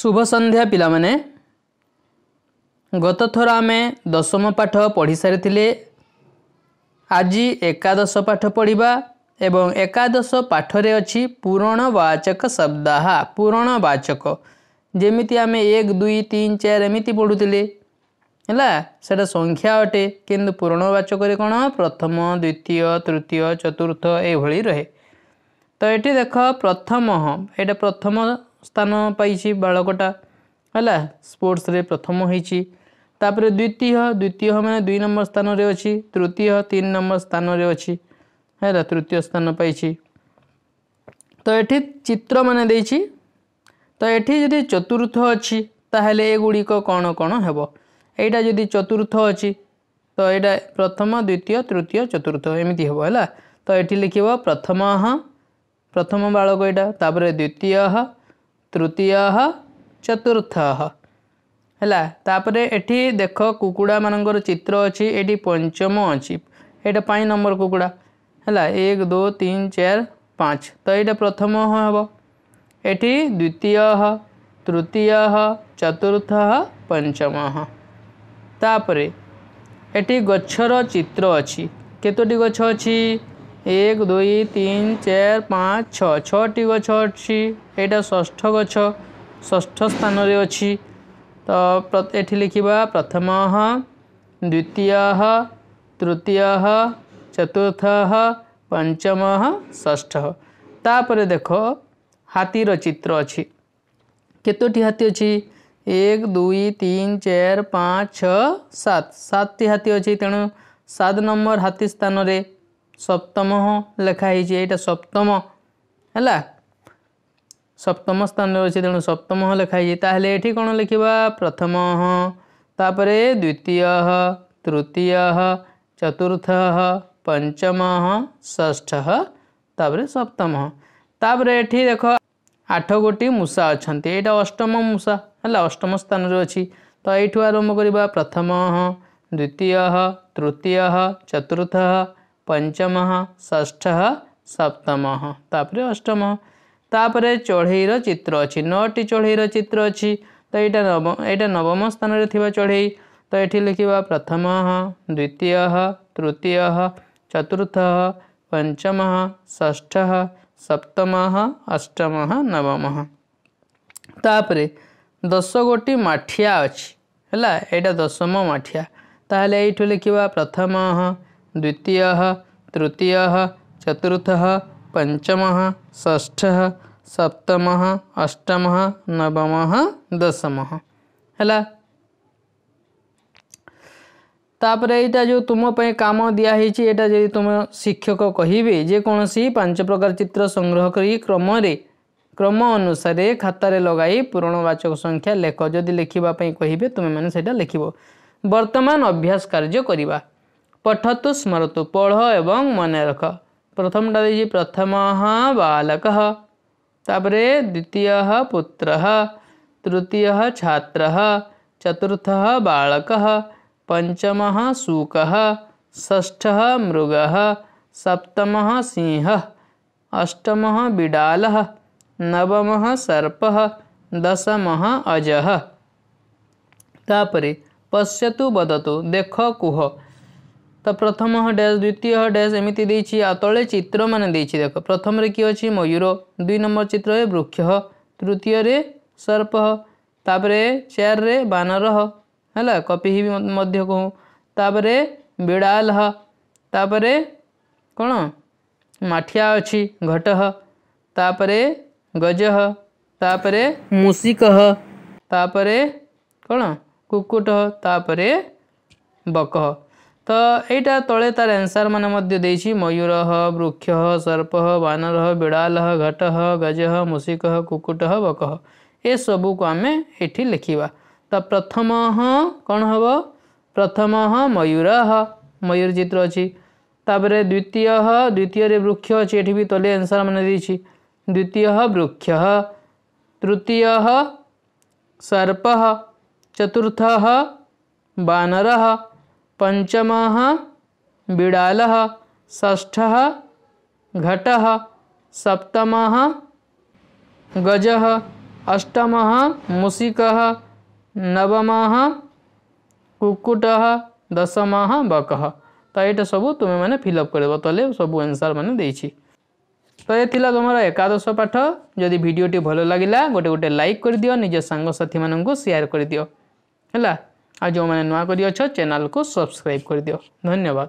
ଶୁଭ ସନ୍ଧ୍ୟା ପିଲାମାନେ ଗତଥର ଆମେ ଦଶମ ପାଠ ପଢ଼ିସାରିଥିଲେ ଆଜି ଏକାଦଶ ପାଠ ପଢ଼ିବା ଏବଂ ଏକାଦଶ ପାଠରେ ଅଛି ପୁରଣ ବାଚକ ଶବ୍ଦାହା ପୁରଣ ବାଚକ ଯେମିତି ଆମେ ଏକ ଦୁଇ ତିନି ଚାରି ଏମିତି ପଢ଼ୁଥିଲେ ହେଲା ସେଇଟା ସଂଖ୍ୟା ଅଟେ କିନ୍ତୁ ପୁରଣ ବାଚକରେ କ'ଣ ପ୍ରଥମ ଦ୍ୱିତୀୟ ତୃତୀୟ ଚତୁର୍ଥ ଏଇଭଳି ରହେ ତ ଏଠି ଦେଖ ପ୍ରଥମ ଏଇଟା ପ୍ରଥମ ସ୍ଥାନ ପାଇଛି ବାଳକଟା ହେଲା ସ୍ପୋର୍ଟସରେ ପ୍ରଥମ ହୋଇଛି ତାପରେ ଦ୍ୱିତୀୟ ଦ୍ୱିତୀୟ ମାନେ ଦୁଇ ନମ୍ବର ସ୍ଥାନରେ ଅଛି ତୃତୀୟ ତିନି ନମ୍ବର ସ୍ଥାନରେ ଅଛି ହେଲା ତୃତୀୟ ସ୍ଥାନ ପାଇଛି ତ ଏଠି ଚିତ୍ର ମାନେ ଦେଇଛି ତ ଏଠି ଯଦି ଚତୁର୍ଥ ଅଛି ତାହେଲେ ଏଗୁଡ଼ିକ କ'ଣ କ'ଣ ହେବ ଏଇଟା ଯଦି ଚତୁର୍ଥ ଅଛି ତ ଏଇଟା ପ୍ରଥମ ଦ୍ୱିତୀୟ ତୃତୀୟ ଚତୁର୍ଥ ଏମିତି ହେବ ହେଲା ତ ଏଠି ଲେଖିବ ପ୍ରଥମ ପ୍ରଥମ ବାଳକ ଏଇଟା ତାପରେ ଦ୍ୱିତୀୟ তৃতীয় চতুর্থ ହେଲା ତାପରେ ଏଠି ଦେଖ କୁକୁଡ଼ାମାନଙ୍କର ଚିତ୍ର ଅଛି ଏଠି ପଞ୍ଚମ ଅଛି ଏଇଟା ପାଞ୍ଚ ନମ୍ବର କୁକୁଡ଼ା ହେଲା ଏକ ଦୁଇ ତିନି ଚାରି ପାଞ୍ଚ ତ ଏଇଟା ପ୍ରଥମ ହେବ ଏଠି ଦ୍ୱିତୀୟ ତୃତୀୟ ଚତୁର୍ଥ ପଞ୍ଚମ ତାପରେ ଏଠି ଗଛର ଚିତ୍ର ଅଛି କେତୋଟି ଗଛ ଅଛି এক ଦୁଇ ତିନି ଚାରି ପାଞ୍ଚ ଛଅ ଛଅଟି ଗଛ ଅଛି ଏଇଟା ଷଷ୍ଠ ଗଛ ଷଷ୍ଠ ସ୍ଥାନରେ ଅଛି ତ ଏଠି ଲେଖିବା ପ୍ରଥମ ଦ୍ୱିତୀୟ ତୃତୀୟ ଚତୁର୍ଥ ପଞ୍ଚମ ଷଷ୍ଠ ତାପରେ ଦେଖ ହାତୀର ଚିତ୍ର ଅଛି କେତୋଟି ହାତୀ ଅଛି ଏକ ଦୁଇ ତିନି ଚାରି ପାଞ୍ଚ ଛଅ ସାତ ସାତଟି ହାତୀ ଅଛି ତେଣୁ ସାତ ନମ୍ବର ହାତୀ ସ୍ଥାନରେ सप्तम यहाँ सप्तम है सप्तम स्थान अच्छे तेणु सप्तम लेखाही ताठी कौन लिखा प्रथम तापर द्वितीय तृतीय चतुर्थ पंचम ष्ठ सप्तम तापर एटी देख आठ गोटी मूषा अच्छा ये अष्टम मूषा है अष्टम स्थान अच्छी तो यू आरंभ करवा प्रथम द्वितीय तृतीय चतुर्थ ପଞ୍ଚମ ଷଷ୍ଠ ସପ୍ତମ ତାପରେ ଅଷ୍ଟମ ତାପରେ ଚଢ଼େଇର ଚିତ୍ର ଅଛି ନଅଟି ଚଢ଼େଇର ଚିତ୍ର ଅଛି ତ ଏଇଟା ନବ ଏଇଟା ନବମ ସ୍ଥାନରେ ଥିବା ଚଢ଼େଇ ତ ଏଠି ଲେଖିବା ପ୍ରଥମ ଦ୍ୱିତୀୟ ତୃତୀୟ ଚତୁର୍ଥ ପଞ୍ଚମ ଷଷ୍ଠ ସପ୍ତମ ଅଷ୍ଟମ ନବମ ତାପରେ ଦଶ ଗୋଟି ମାଠିଆ ଅଛି ହେଲା ଏଇଟା ଦଶମ ମାଠିଆ ତାହେଲେ ଏଇଠୁ ଲେଖିବା ପ୍ରଥମ द्वितीय तृतीय चतुर्थ पंचम ष्ठ सप्तम अष्टम नवम दशम है जो तुम्हें काम दिखाई यहाँ जी तुम शिक्षक कह जेकोसी पांच प्रकार चित्र संग्रह कर क्रम क्रम अनुसार खातार लग पूरणवाचक संख्या लेख जदि लेखापी कह तुम्हें लिख वर्तमान अभ्यास कार्य करवा पठतु स्मरतु पढ़ एवं मन रख प्रथम टाइम प्रथम बालक द्वितीय पुत्र तृतीय छात्र चतुर्थ बालक पंचम शूक ष्ठ मृग सप्तम सिंह अष्टम बिडाल नवम सर्प दशम अजह तापरे पश्यतु बदतु देख कुह ତ ପ୍ରଥମ ଡ୍ୟାସ୍ ଦ୍ୱିତୀୟ ଡ୍ୟାସ୍ ଏମିତି ଦେଇଛି ଆଉ ତଳେ ଚିତ୍ରମାନେ ଦେଇଛି ଦେଖ ପ୍ରଥମରେ କିଏ ଅଛି ମୟୂର ଦୁଇ ନମ୍ବର ଚିତ୍ରରେ ବୃକ୍ଷ ତୃତୀୟରେ ସର୍ପ ତାପରେ ଚେୟାରରେ ବାନର ହେଲା କପି ମଧ୍ୟ କହୁ ତାପରେ ବିଡ଼ାଲ ହ ତାପରେ କ'ଣ ମାଠିଆ ଅଛି ଘଟ ତାପରେ ଗଜ ତାପରେ ମୂଷିକ ତାପରେ କ'ଣ କୁକୁଟ ତାପରେ ବକ तो यहाँ तले तार एनसर मैंने मयूर वृक्ष सर्प वानर विड़ाल घट गज मूषिक कुकुट बक ये सब को आम ये लिखा तो प्रथम कण हम प्रथम मयूर मयूर चित्र अच्छी तापर द्वितीय द्वितीय वृक्ष अच्छे ये भी तले एनसर मान दे द्वितीय वृक्ष तृतीय सर्प चतुर्थ बानर पंचम बिड़ाल ष्ठ घट सप्तम गज अष्टम मूषिक नवम कुकुट दशम बक तो ये सब तुम्हें मैंने फिलअप कर सब आंसर मैंने तो ये तुम्हारा एकादश पाठ जदि भिडटे भल लगे गोटे गोटे लाइक कर दिव निज सांगसाथी मान शेयर कर दियो है আর যে মানে নয় করিছ চ্যানেলকে সবসক্রাইব করে দিও ধন্যবাদ